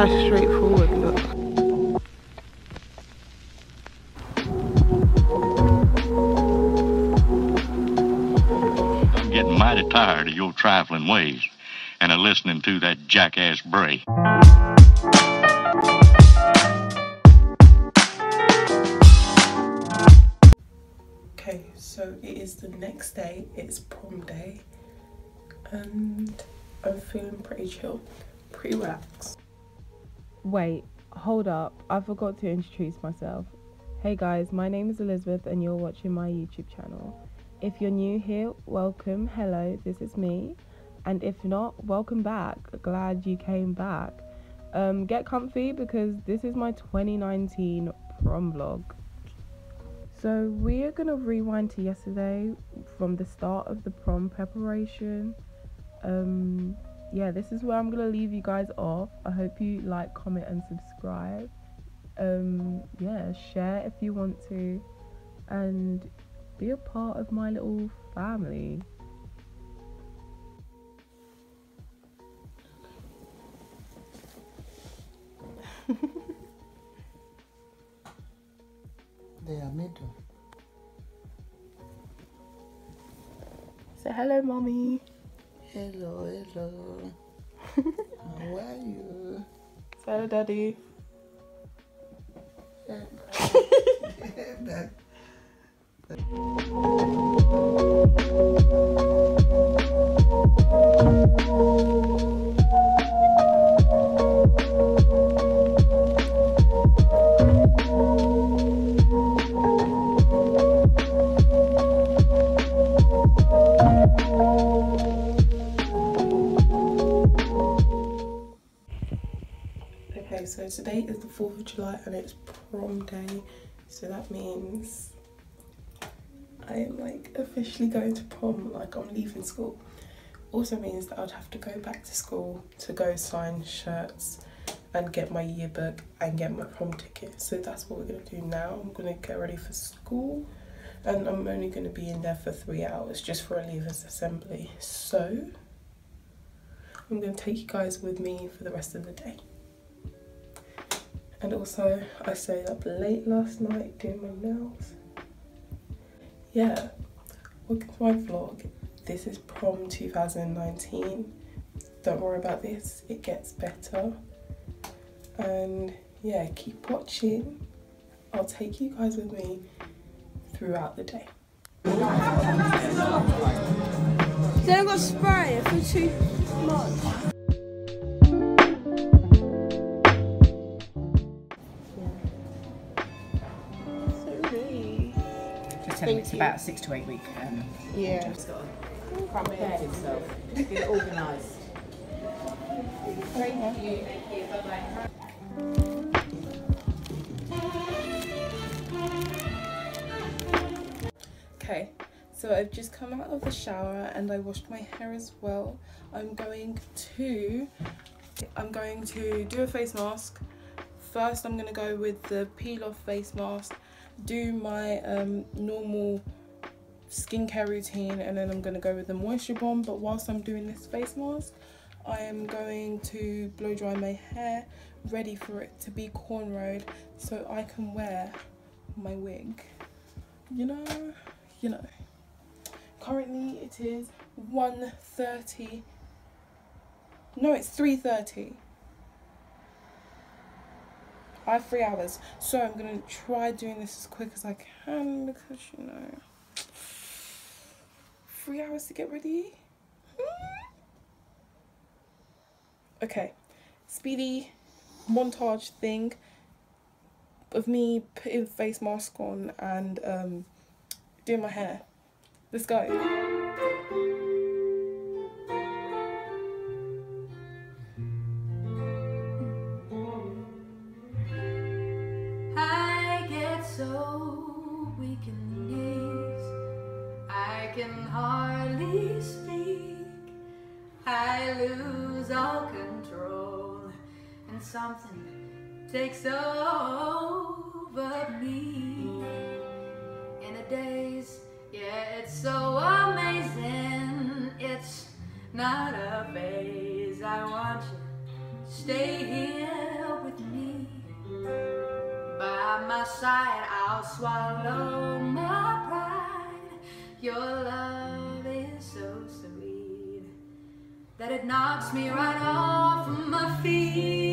Give me that straightforward look. I'm getting mighty tired of your trifling ways and of listening to that jackass Bray. Okay, so it is the next day, it's prom day, and I'm feeling pretty chill, pretty relaxed. Wait, hold up. I forgot to introduce myself. Hey guys, my name is Elizabeth and you're watching my YouTube channel. If you're new here, welcome. Hello, this is me. And if not, welcome back. Glad you came back. Um, get comfy because this is my 2019 prom vlog. So we are gonna rewind to yesterday from the start of the prom preparation. Um, yeah, this is where I'm gonna leave you guys off. I hope you like, comment, and subscribe. Um, yeah, share if you want to, and be a part of my little family. They are middle. Say hello, mommy. Hello, hello. How are you? Hello, daddy. That- so today is the 4th of July and it's prom day. So that means I am like officially going to prom, like I'm leaving school. Also means that I'd have to go back to school to go sign shirts and get my yearbook and get my prom ticket. So that's what we're gonna do now. I'm gonna get ready for school and I'm only gonna be in there for three hours just for a leavers assembly. So I'm gonna take you guys with me for the rest of the day. And also, I stayed up late last night doing my nails. Yeah, welcome to my vlog. This is prom 2019. Don't worry about this, it gets better. And yeah, keep watching. I'll take you guys with me throughout the day. I got spray for too much. Just tell him it's about a six to eight week. Um, yeah. just got to prepare himself, get organised. Okay, so I've just come out of the shower and I washed my hair as well. I'm going to I'm going to do a face mask. First I'm gonna go with the peel off face mask, do my um, normal skincare routine and then I'm gonna go with the moisture bomb. But whilst I'm doing this face mask, I am going to blow dry my hair, ready for it to be cornrowed so I can wear my wig. You know, you know. Currently it is 1.30. No, it's 3.30. I have three hours. So I'm gonna try doing this as quick as I can because you know three hours to get ready. Okay. Speedy montage thing of me putting face mask on and um doing my hair. Let's go. can hardly speak. I lose all control and something takes over me. In a daze, yeah, it's so amazing. It's not a phase. I want you to stay here with me. By my side, I'll swallow my your love is so sweet that it knocks me right off my feet.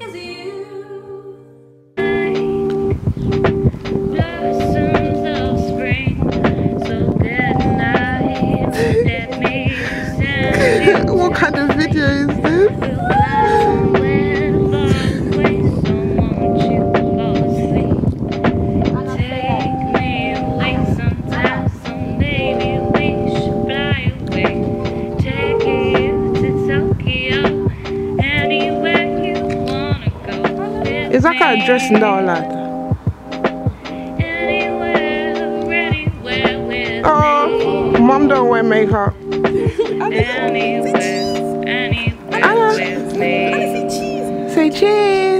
is you. It's like a dress down like Oh, mom don't wear makeup. Anywhere, anywhere, Say cheese.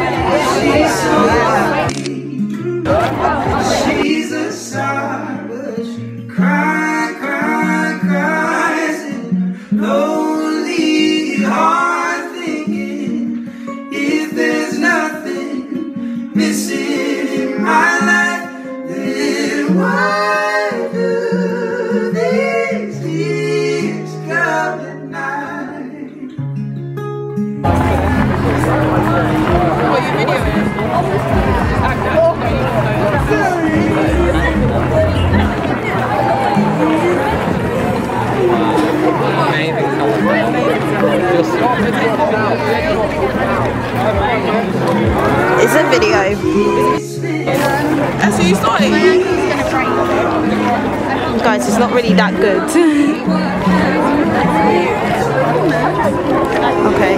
It's a video. You. Guys, it's not really that good. okay.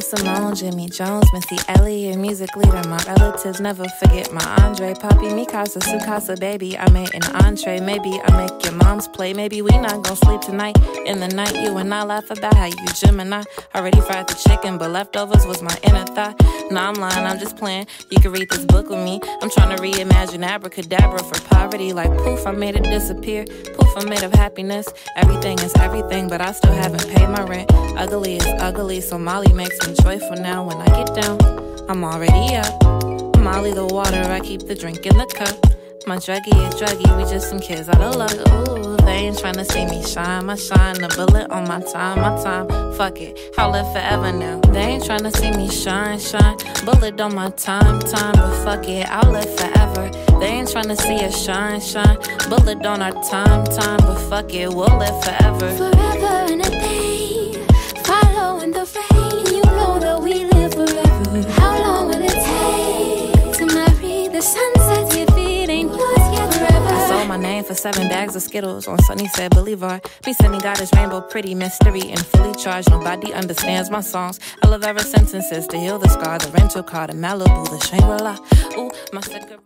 Simone, Jimmy Jones, Missy Elliott, music leader. My relatives never forget my Andre, Poppy, Mikasa, Sukasa, baby. I made an entree. Maybe I make your mom's play. Maybe we not gonna sleep tonight. In the night, you and I laugh about how you Gemini. I already fried the chicken, but leftovers was my inner thought. Nah, I'm lying, I'm just playing. You can read this book with me. I'm trying to reimagine abracadabra for poverty. Like poof, I made it disappear. Poof, I'm made of happiness. Everything is everything, but I still haven't paid my rent. Ugly is ugly, so Molly makes me joyful now. When I get down, I'm already up. Molly the water, I keep the drink in the cup. My druggie is druggy, we just some kids out of luck. Ooh, they ain't tryna see me shine. My shine, a bullet on my time, my time. Fuck it, I'll live forever now. They ain't tryna see me shine, shine. Bullet on my time, time, but fuck it, I'll live forever. They ain't tryna see us shine, shine. Bullet on our time, time, but fuck it, we'll live forever. Forever and a day, following the rain. Know that we live forever. How long will it take to marry the sunsets if it ain't yours yet forever? I sold my name for seven bags of Skittles on Sunny said Boulevard. Me sending God his rainbow, pretty mystery and fully charged. Nobody understands my songs. I love every sentences to heal the scar, the rental car, the Malibu, the Shangri La. Ooh, my cigarette.